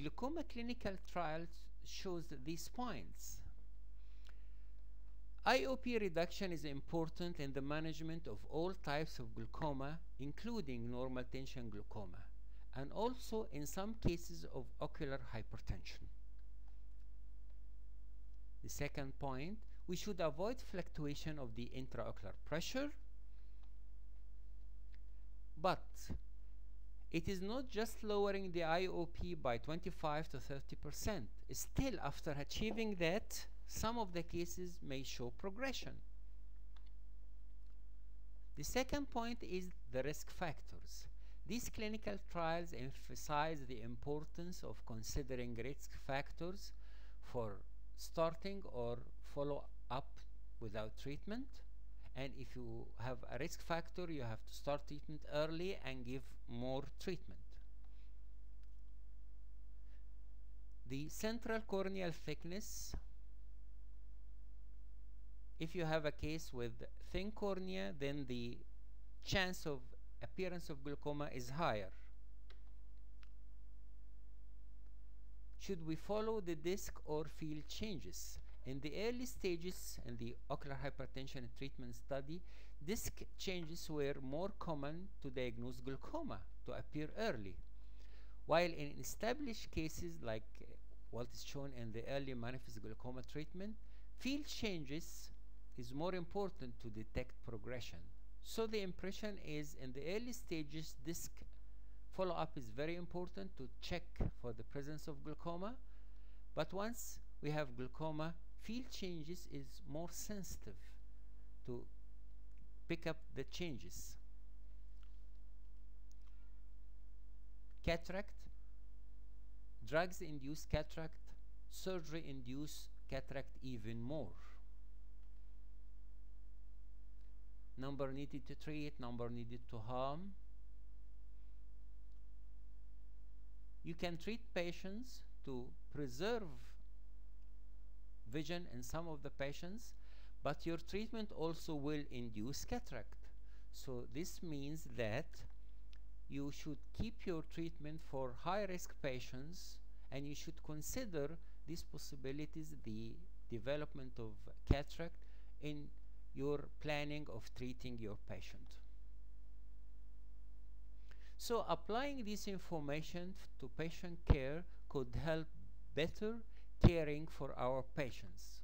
glaucoma clinical trials shows these points. IOP reduction is important in the management of all types of glaucoma, including normal tension glaucoma, and also in some cases of ocular hypertension. The second point, we should avoid fluctuation of the intraocular pressure, but it is not just lowering the IOP by 25 to 30 percent. Still, after achieving that, some of the cases may show progression. The second point is the risk factors. These clinical trials emphasize the importance of considering risk factors for starting or follow up without treatment and if you have a risk factor you have to start treatment early and give more treatment. The central corneal thickness if you have a case with thin cornea then the chance of appearance of glaucoma is higher. Should we follow the disc or field changes in the early stages in the ocular hypertension treatment study, disc changes were more common to diagnose glaucoma to appear early. While in established cases like uh, what is shown in the early manifest glaucoma treatment, field changes is more important to detect progression. So the impression is in the early stages, disc follow-up is very important to check for the presence of glaucoma. But once we have glaucoma, field changes is more sensitive to pick up the changes. Cataract, drugs induce cataract, surgery induce cataract even more. Number needed to treat, number needed to harm. You can treat patients to preserve vision in some of the patients, but your treatment also will induce cataract. So this means that you should keep your treatment for high risk patients and you should consider these possibilities, the development of cataract in your planning of treating your patient. So applying this information to patient care could help better caring for our patients.